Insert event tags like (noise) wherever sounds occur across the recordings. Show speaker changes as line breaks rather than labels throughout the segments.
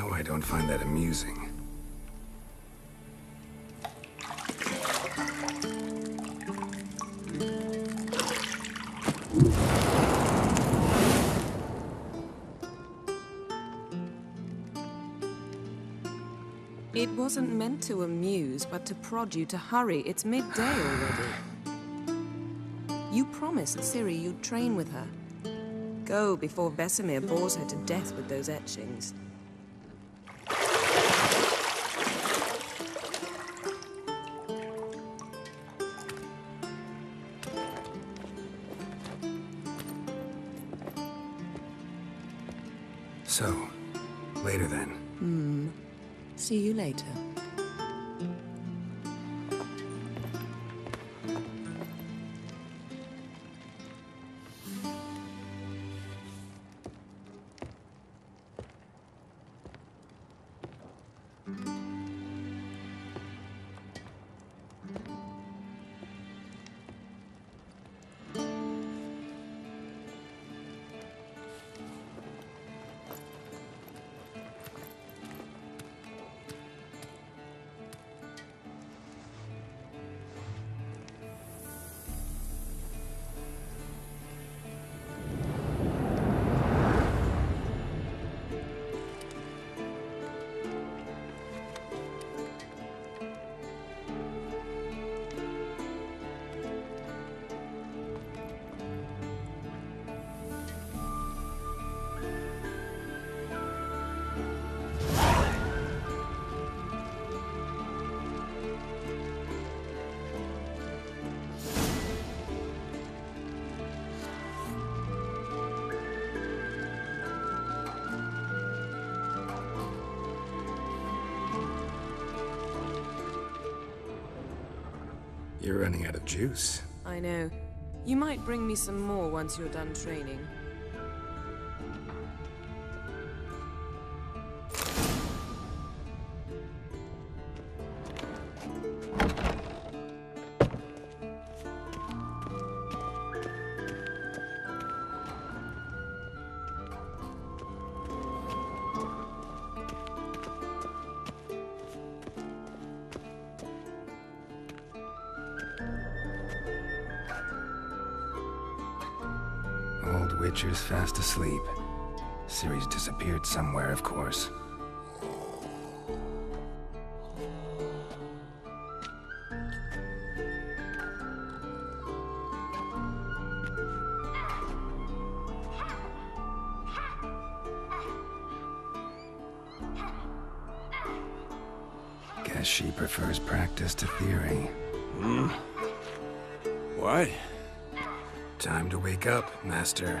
Know I don't find that amusing.
It wasn't meant to amuse, but to prod you to hurry. It's midday already. You promised Ciri you'd train with her. Go before Vesemir bores her to death with those etchings.
Later. You're running out of juice.
I know. You might bring me some more once you're done training.
Asleep. Ciri's disappeared somewhere, of course. Guess she prefers practice to theory. Hmm?
Why?
Time to wake up, Master.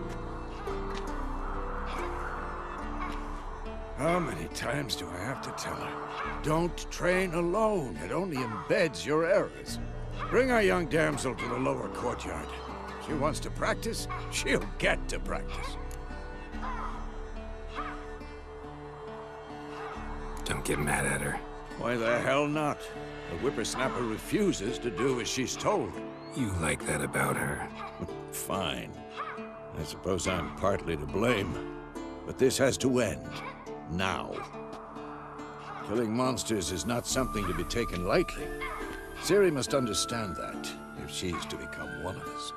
How many times do I have to tell her? Don't train alone. It only embeds your errors. Bring our young damsel to the lower courtyard. She wants to practice, she'll get to practice.
Don't get mad at her.
Why the hell not? The whippersnapper refuses to do as she's told.
You like that about her. (laughs)
Fine. I suppose I'm partly to blame. But this has to end. Now. Killing monsters is not something to be taken lightly. Ciri must understand that, if she's to become one of us.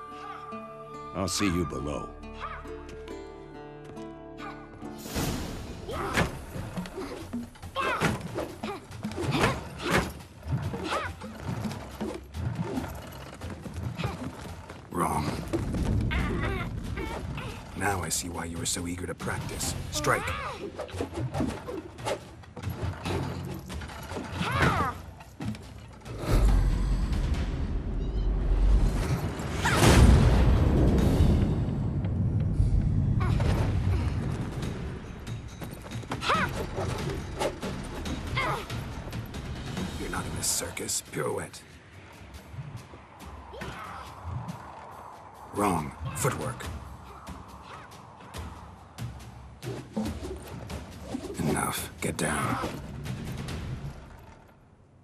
I'll see you below.
See why you were so eager to practice. Strike.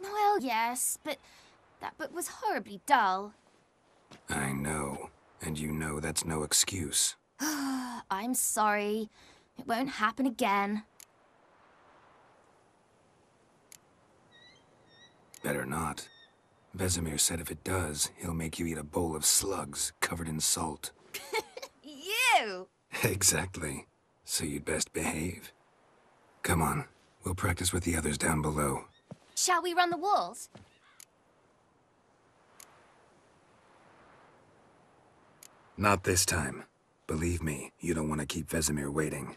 Well, yes, but that book was horribly dull.
I know. And you know that's no excuse. (sighs)
I'm sorry. It won't happen again.
Better not. Vesemir said if it does, he'll make you eat a bowl of slugs covered in salt. (laughs)
You! (laughs)
exactly. So you'd best behave. Come on. We'll practice with the others down below.
Shall we run the walls?
Not this time. Believe me, you don't want to keep Vesemir waiting.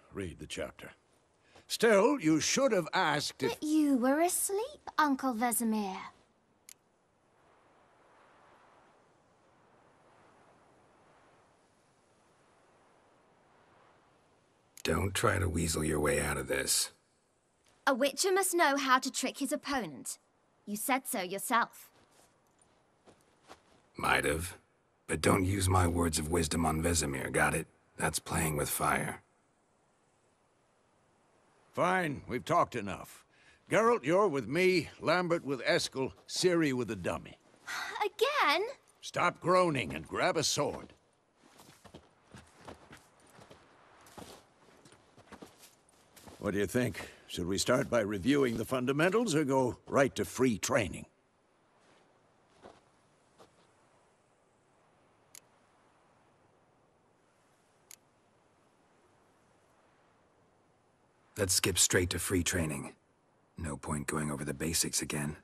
read the chapter. Still, you should have asked if...
But you were asleep, Uncle Vesemir.
Don't try to weasel your way out of this.
A witcher must know how to trick his opponent. You said so yourself.
Might have. But don't use my words of wisdom on Vesemir, got it? That's playing with fire.
Fine, we've talked enough. Geralt, you're with me, Lambert with Eskel, Ciri with the dummy. (sighs)
Again?
Stop groaning and grab a sword. What do you think? Should we start by reviewing the fundamentals or go right to free training?
Let's skip straight to free training. No point going over the basics again.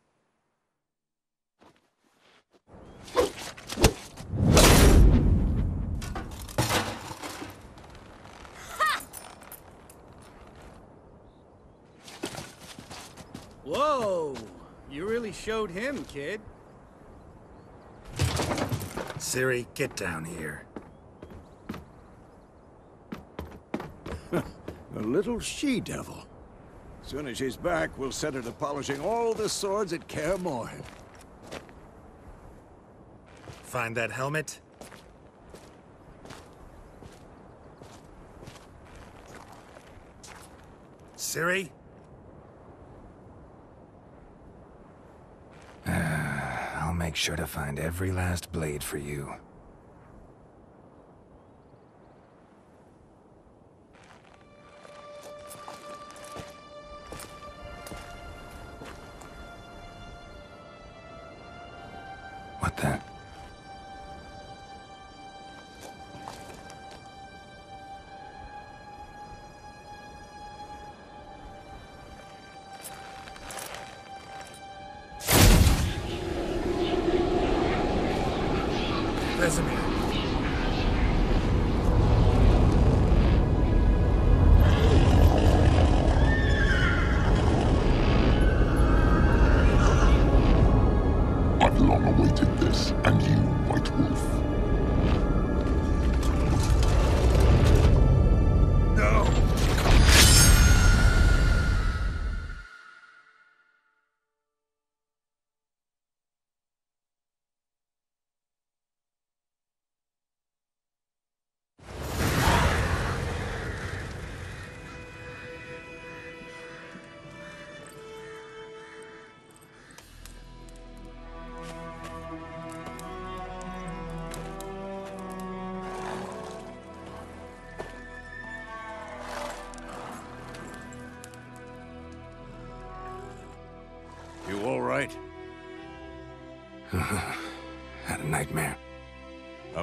Whoa! You really showed him, kid.
Ciri, get down here.
A little she-devil. Soon as she's back, we'll set her to polishing all the swords at Kaer Morhen.
Find that helmet? Ciri? (sighs) I'll make sure to find every last blade for you.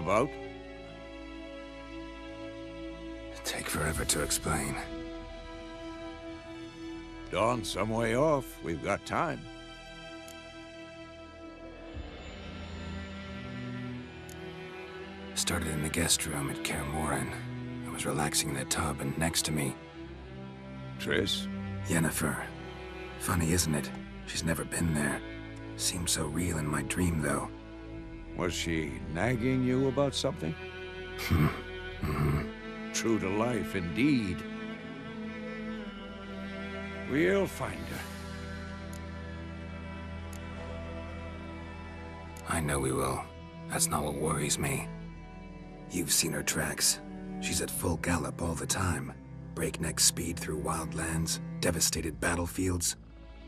About?
Take forever to explain.
Dawn some way off. We've got time.
Started in the guest room at Kaer. I was relaxing in a tub, and next to me,
Triss?
Yennefer. Funny, isn't it? She's never been there. Seemed so real in my dream, though.
Was she nagging you about something? (laughs) True to life, indeed. We'll find her.
I know we will. That's not what worries me. You've seen her tracks. She's at full gallop all the time. Breakneck speed through wildlands, devastated battlefields.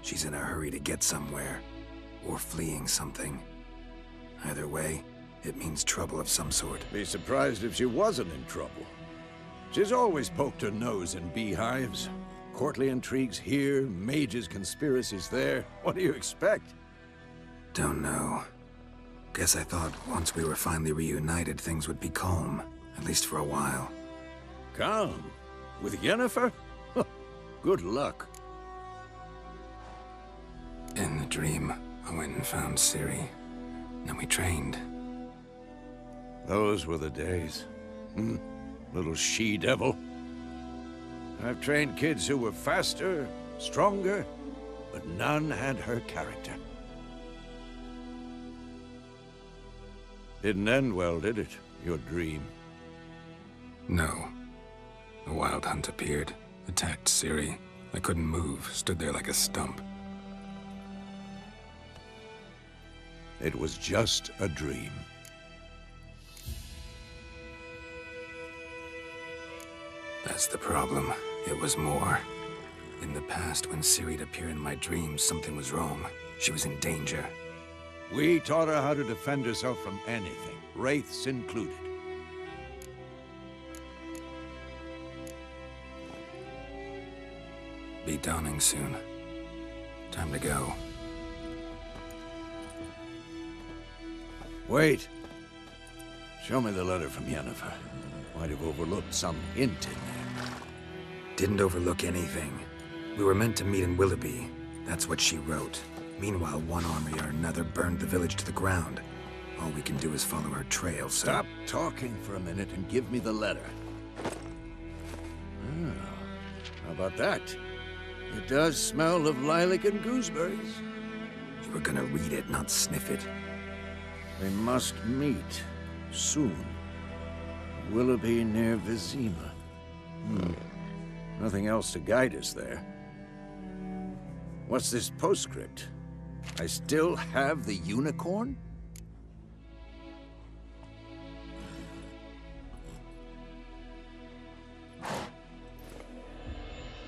She's in a hurry to get somewhere. Or fleeing something. Either way, it means trouble of some sort.
Be surprised if she wasn't in trouble. She's always poked her nose in beehives. Courtly intrigues here, mages' conspiracies there. What do you expect?
Don't know. Guess I thought once we were finally reunited, things would be calm. At least for a while.
Calm? With Yennefer? Good luck.
In the dream, I went and found Ciri. Then we trained.
Those were the days. Hmm. Little she-devil. I've trained kids who were faster, stronger, but none had her character. Didn't end well, did it? Your dream.
No. A wild hunt appeared, attacked Ciri. I couldn't move, stood there like a stump.
It was just a dream.
That's the problem. It was more. In the past, when Ciri'd appear in my dreams, something was wrong. She was in danger.
We taught her how to defend herself from anything, wraiths included.
Be dawning soon. Time to go.
Wait. Show me the letter from Yennefer. Might have overlooked some hint in there.
Didn't overlook anything. We were meant to meet in Willoughby. That's what she wrote. Meanwhile, one army or another burned the village to the ground. All we can do is follow her trail, so...
Stop talking for a minute and give me the letter. Ah, how about that? It does smell of lilac and gooseberries.
You were gonna read it, not sniff it.
We must meet soon. Willoughby near Vizima. Hmm. Nothing else to guide us there. What's this postscript? I still have the unicorn?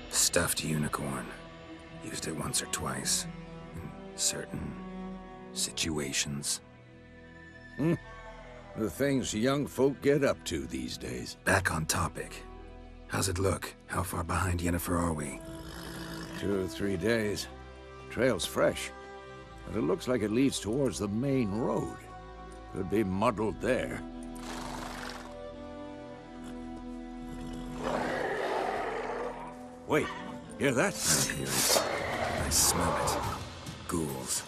Stuffed unicorn. Used it once or twice. In certain situations. Hmm.
The things young folk get up to these days.
Back on topic. How's it look? How far behind Yennefer are we?
Two or three days. Trail's fresh. But it looks like it leads towards the main road. Could be muddled there. Wait, hear that?
I hear it. I smell it. Ghouls.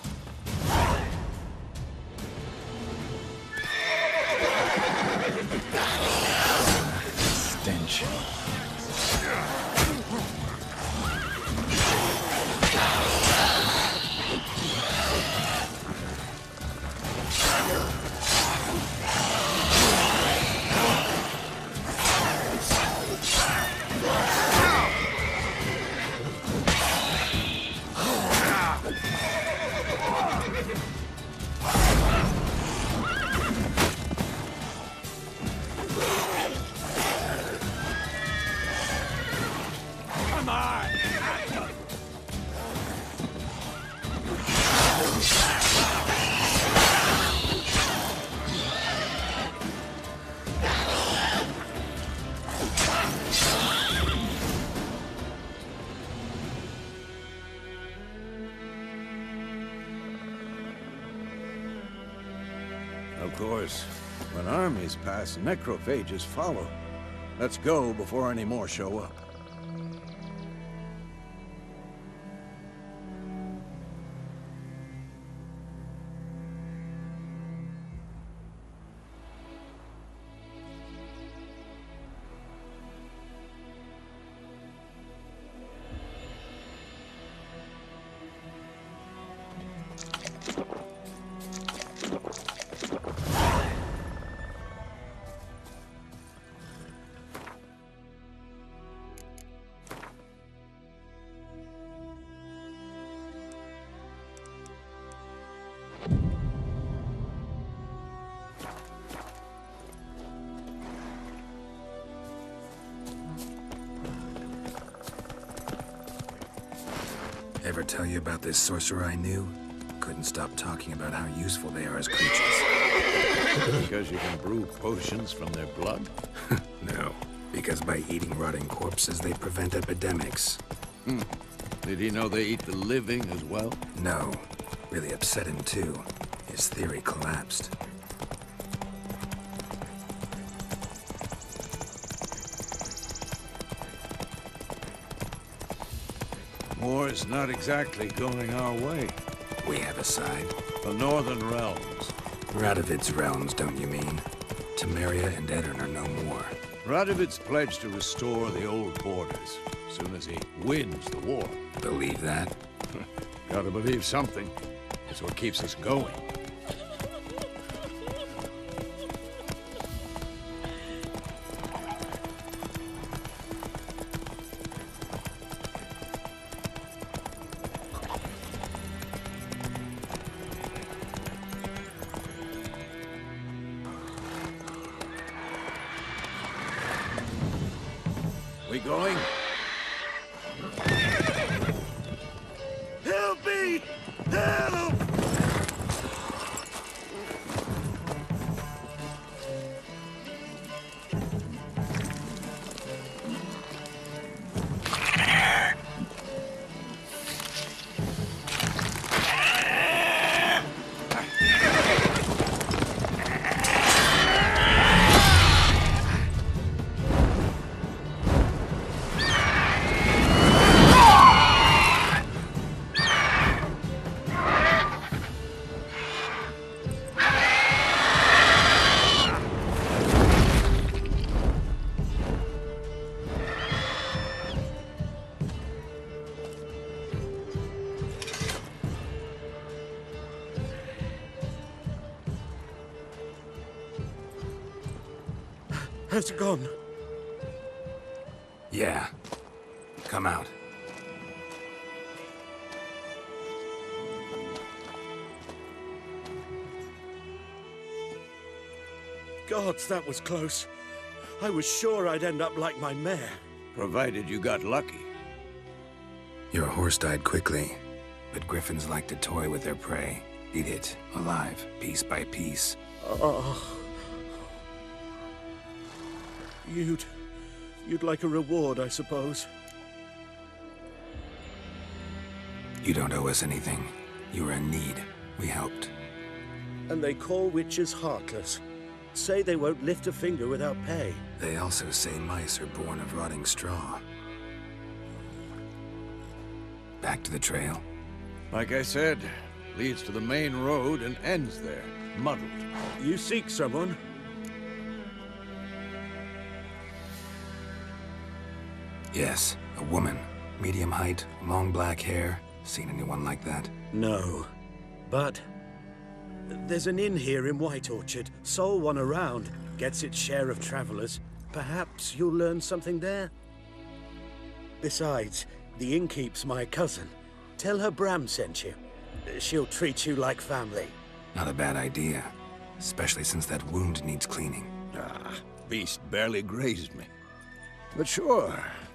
Pass, necrophages follow. Let's go before any more show up.
Ever tell you about this sorcerer I knew? Couldn't stop talking about how useful they are as creatures. (laughs)
Because you can brew potions from their blood? (laughs)
No, because by eating rotting corpses, they prevent epidemics. Hmm.
Did he know they eat the living as well?
No, really upset him too. His theory collapsed.
War's not exactly going our way.
We have a side.
The Northern Realms.
Radovid's realms, don't you mean? Temeria and Aedirn are no more.
Radovid's pledged to restore the old borders, as soon as he wins the war.
Believe that? (laughs)
Gotta believe something. It's what keeps us going.
Gods, that was close. I was sure I'd end up like my mare.
Provided you got lucky.
Your horse died quickly, but griffins like to toy with their prey. Eat it, alive, piece by piece.
Oh. You'd... You'd like a reward, I suppose.
You don't owe us anything. You were in need. We helped.
And they call witches heartless. Say they won't lift a finger without pay.
They also say mice are born of rotting straw. Back to the trail.
Like I said, leads to the main road and ends there, muddled.
You seek someone?
Yes, a woman. Medium height, long black hair. Seen anyone like that?
No. But... There's an inn here in White Orchard. Sole one around. Gets its share of travelers. Perhaps you'll learn something there? Besides, the innkeep's my cousin. Tell her Bram sent you. She'll treat you like family.
Not a bad idea. Especially since that wound needs cleaning.
Ah, beast barely grazed me. But sure,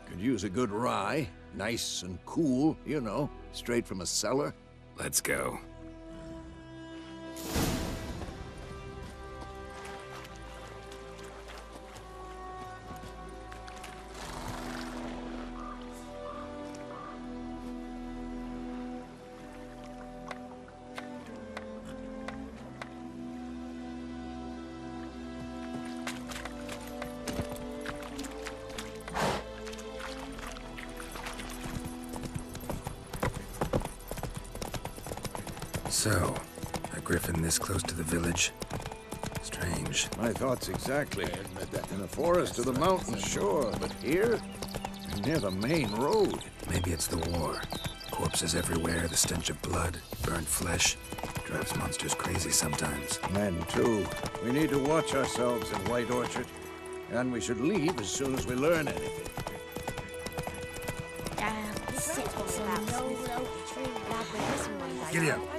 could use a good rye. Nice and cool, you know, straight from a cellar.
Let's go. So, griffin this close to the village? Strange.
My thoughts exactly. In the forest or the mountain sure, but here? Near the main road.
Maybe it's the war. Corpses everywhere, the stench of blood, burnt flesh. Drives monsters crazy sometimes.
Men, too. We need to watch ourselves in White Orchard. And we should leave as soon as we learn anything.
Giddy up.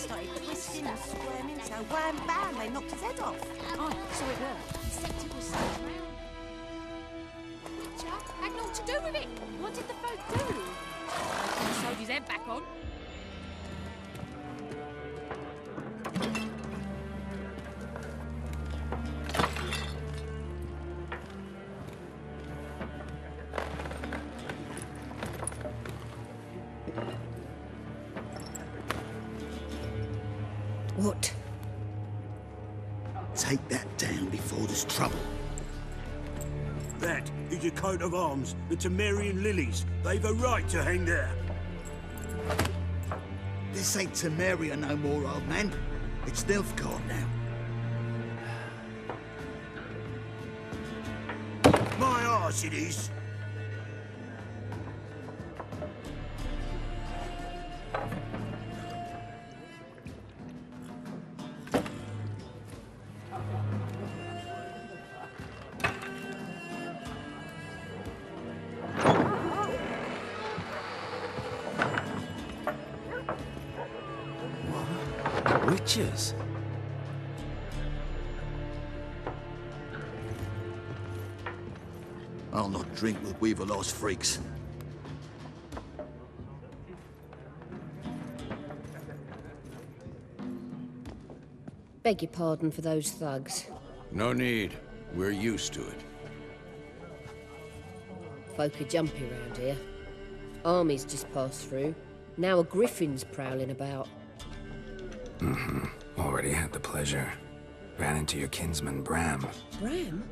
Started twisting and squirming, so wham bam, they knocked his head off.
Oh, so it worked. He said was so Jack had naught to do with it. What did the
What?
Take that down before there's trouble.
That is a coat of arms, the Temerian lilies. They've a right to hang there.
This ain't Temeria no more, old man. It's Nilfgaard now.
My arse it is.
Not drink with Weaverlaw's freaks.
Beg your pardon for those thugs.
No need. We're used to it.
Folk are jumpy round here. Armies just passed through. Now a griffin's prowling about.
Mm-hmm. Already had the pleasure. Ran into your kinsman, Bram.
Bram?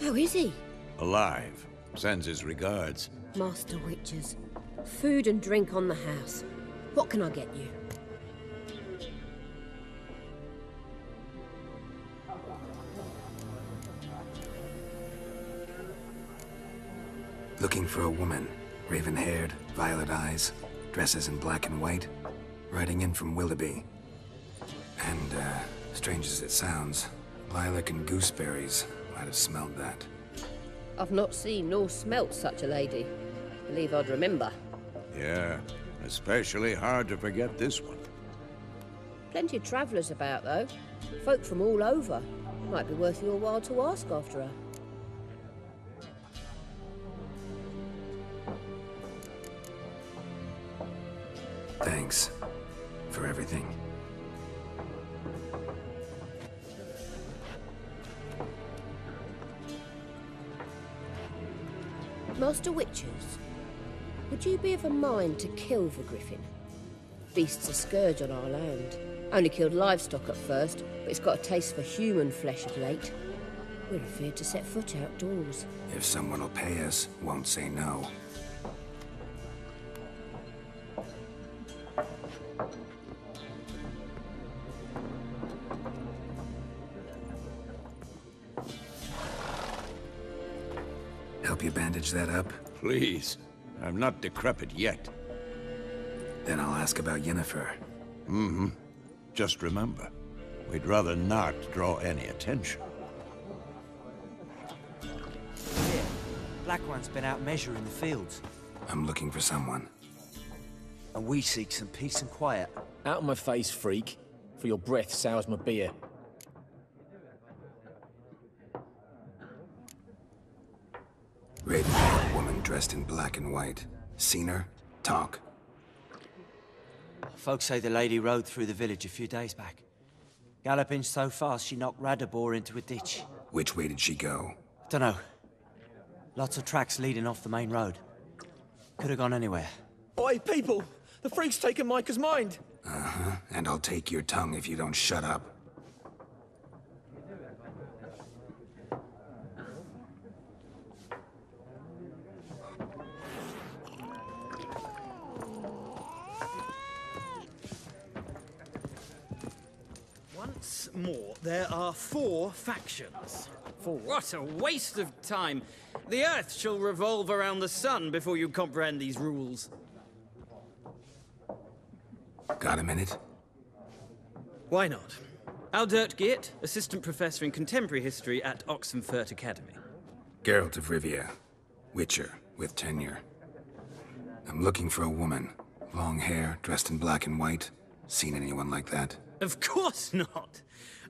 How is he?
Alive. Sends his regards.
Master Witchers. Food and drink on the house. What can I get you?
Looking for a woman. Raven-haired, violet eyes, dresses in black and white. Riding in from Willoughby. And, uh, strange as it sounds, lilac and gooseberries might have smelled that.
I've not seen nor smelt such a lady. Believe I'd remember.
Yeah, especially hard to forget this one.
Plenty of travellers about, though. Folk from all over. Might be worth your while to ask after her.
Thanks. For everything.
Master Witchers, would you be of a mind to kill the griffin? Beast's a scourge on our land. Only killed livestock at first, but it's got a taste for human flesh of late. We're afraid to set foot outdoors.
If someone will pay us, won't say no.
Please. I'm not decrepit yet.
Then I'll ask about Yennefer.
Mm-hmm. Just remember, we'd rather not draw any attention.
Here, Black One's been out measuring the fields.
I'm looking for someone.
And we seek some peace and quiet.
Out of my face, freak. For your breath sours my beer.
Raven woman dressed in black and white. Seen her? Talk.
Folks say the lady rode through the village a few days back. Galloping so fast she knocked Radabor into a ditch.
Which way did she go?
Dunno. Lots of tracks leading off the main road. Could have gone anywhere.
Oi, people! The freak's taken Micah's mind!
Uh-huh. And I'll take your tongue if you don't shut up.
More, there are four factions. For what a waste of time. The Earth shall revolve around the sun before you comprehend these rules.
Got a minute?
Why not? Aldert Geert, Assistant Professor in Contemporary History at Oxenfurt Academy.
Geralt of Rivia. Witcher, with tenure. I'm looking for a woman. Long hair, dressed in black and white. Seen anyone like that?
Of course not.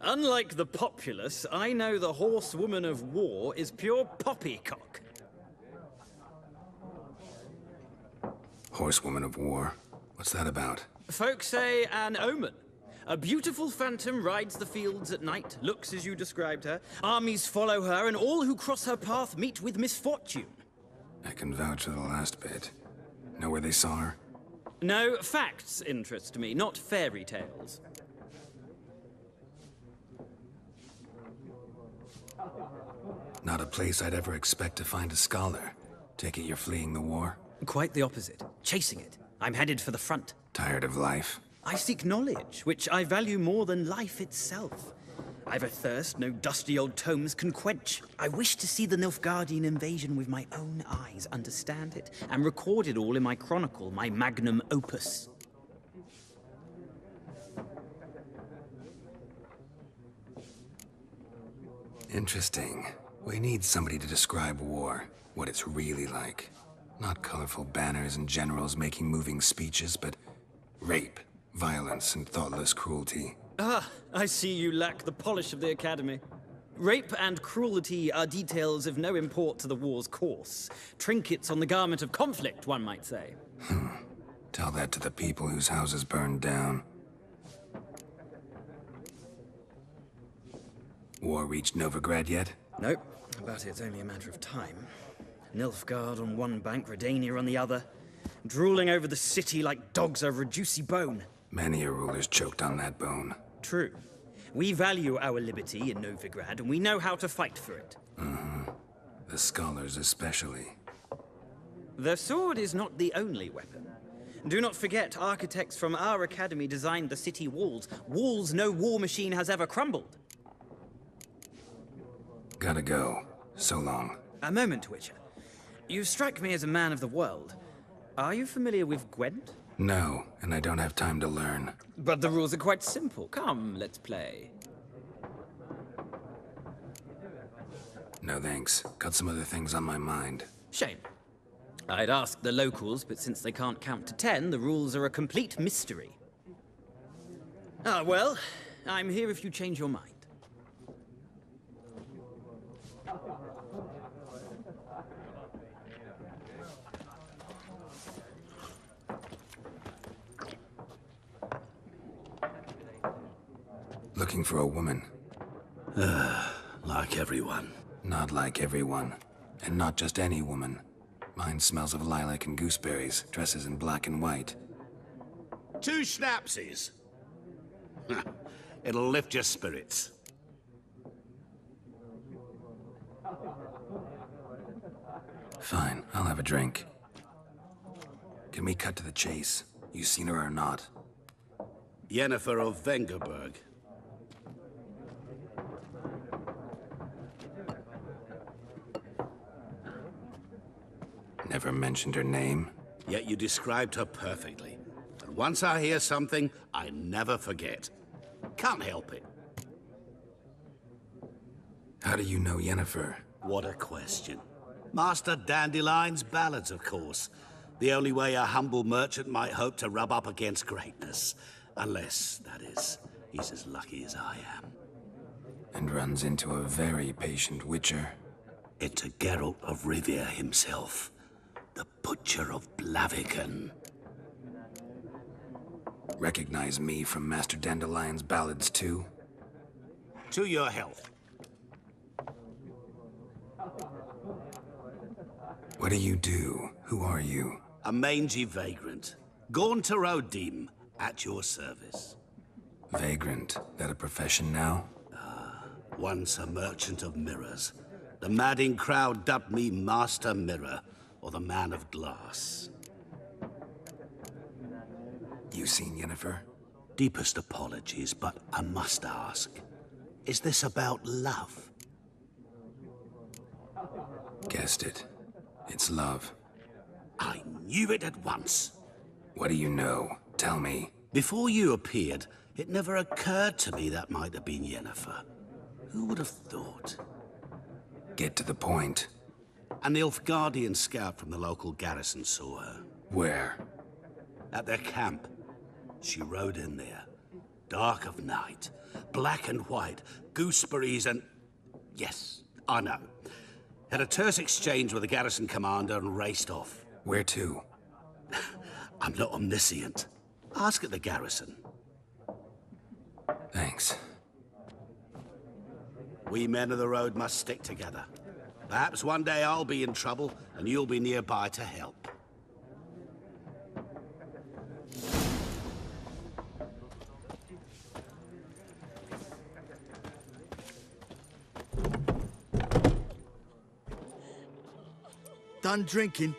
Unlike the populace, I know the horsewoman of war is pure poppycock.
Horsewoman of war. What's that about?
Folks say an omen. A beautiful phantom rides the fields at night, looks as you described her. Armies follow her, and all who cross her path meet with misfortune.
I can vouch for the last bit. Know where they saw her?
No, facts interest me, not fairy tales.
Not a place I'd ever expect to find a scholar. Take it you're fleeing the war?
Quite the opposite. Chasing it. I'm headed for the front.
Tired of life?
I seek knowledge, which I value more than life itself. I've a thirst no dusty old tomes can quench. I wish to see the Nilfgaardian invasion with my own eyes, understand it, and record it all in my chronicle, my magnum opus.
Interesting. We need somebody to describe war, what it's really like. Not colorful banners and generals making moving speeches, but rape, violence, and thoughtless cruelty.
Ah, I see you lack the polish of the Academy. Rape and cruelty are details of no import to the war's course. Trinkets on the garment of conflict, one might say.
Tell that to the people whose houses burned down. War reached Novigrad yet?
Nope, but it's only a matter of time. Nilfgaard on one bank, Redania on the other, drooling over the city like dogs over a juicy bone.
Many a ruler's choked on that bone.
True. We value our liberty in Novigrad, and we know how to fight for it.
Mm-hmm. The scholars especially.
The sword is not the only weapon. Do not forget, architects from our academy designed the city walls. Walls no war machine has ever crumbled.
Gotta go. So long.
A moment, Witcher. You strike me as a man of the world. Are you familiar with Gwent?
No, and I don't have time to learn.
But the rules are quite simple. Come, let's play.
No thanks. Got some other things on my mind.
Shame. I'd ask the locals, but since they can't count to ten, the rules are a complete mystery. Ah, well, I'm here if you change your mind.
Looking for a woman. (sighs)
like everyone.
Not like everyone. And not just any woman. Mine smells of lilac and gooseberries, dresses in black and white.
Two schnapsies. (laughs) It'll lift your spirits.
Fine, I'll have a drink. Can we cut to the chase? You seen her or not?
Yennefer of Vengerberg.
Never mentioned her name.
Yet you described her perfectly. And once I hear something, I never forget. Can't help it.
How do you know Yennefer?
What a question. Master Dandelion's ballads, of course. The only way a humble merchant might hope to rub up against greatness. Unless, that is, he's as lucky as I am.
And runs into a very patient witcher.
Into Geralt of Rivia himself. The Butcher of Blaviken.
Recognize me from Master Dandelion's ballads, too?
To your health.
What do you do? Who are you?
A mangy vagrant. Gaunter O'Dim, at your service.
Vagrant? That a profession now?
Ah, once a merchant of mirrors. The madding crowd dubbed me Master Mirror, or the Man of Glass.
You seen Yennefer?
Deepest apologies, but I must ask. Is this about love?
Guessed it. It's love.
I knew it at once.
What do you know? Tell me.
Before you appeared, it never occurred to me that might have been Yennefer. Who would have thought?
Get to the point.
An Nilfgaardian scout from the local garrison saw her.
Where?
At their camp. She rode in there. Dark of night. Black and white. Gooseberries and... Yes, I know. Had a terse exchange with the garrison commander and raced off.
Where to? (laughs)
I'm not omniscient. Ask at the garrison.
Thanks.
We men of the road must stick together. Perhaps one day I'll be in trouble and you'll be nearby to help.
Done drinking?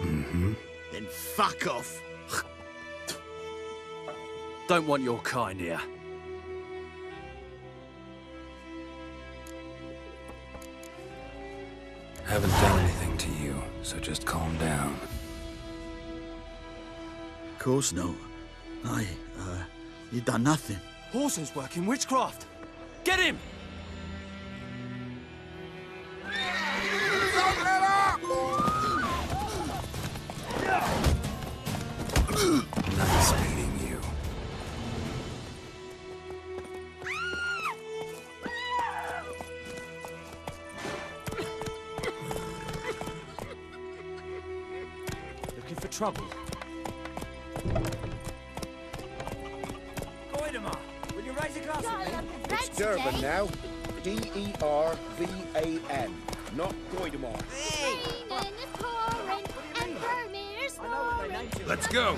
Mm-hmm.
Then fuck off.
Don't want your kind here.
Haven't done anything to you, so just calm down.
Of course no. I, uh, you done nothing.
Horses work in witchcraft. Get him! Trouble.
Goidemar, will you raise a glass with me?
It's Dervan now. D-E-R-V-A-N. Not Goidemar.
Let's go.